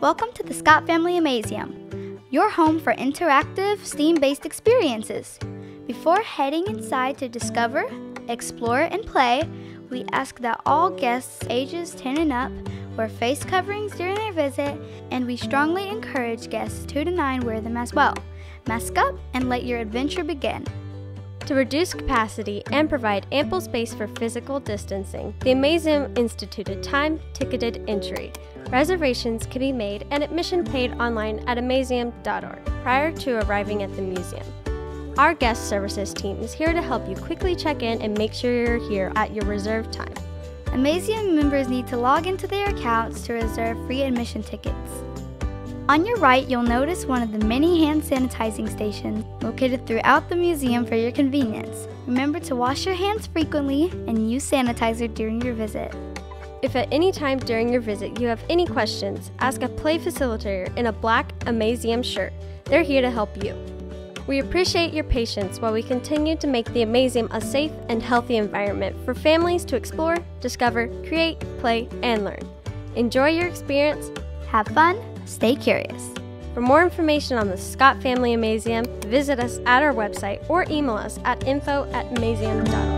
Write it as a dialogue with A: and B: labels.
A: Welcome to the Scott Family Amazeum, your home for interactive, STEAM based experiences. Before heading inside to discover, explore, and play, we ask that all guests ages 10 and up wear face coverings during their visit, and we strongly encourage guests 2 to 9 wear them as well. Mask up and let your adventure begin.
B: To reduce capacity and provide ample space for physical distancing, the Amazeum instituted time ticketed entry. Reservations can be made and admission paid online at amazeum.org prior to arriving at the museum. Our guest services team is here to help you quickly check in and make sure you're here at your reserved time.
A: Amazeum members need to log into their accounts to reserve free admission tickets. On your right, you'll notice one of the many hand sanitizing stations located throughout the museum for your convenience. Remember to wash your hands frequently and use sanitizer during your visit.
B: If at any time during your visit you have any questions, ask a play facilitator in a black Amazeum shirt. They're here to help you. We appreciate your patience while we continue to make the Amazeum a safe and healthy environment for families to explore, discover, create, play, and learn. Enjoy your experience.
A: Have fun Stay curious.
B: For more information on the Scott Family Amazeum, visit us at our website or email us at info at.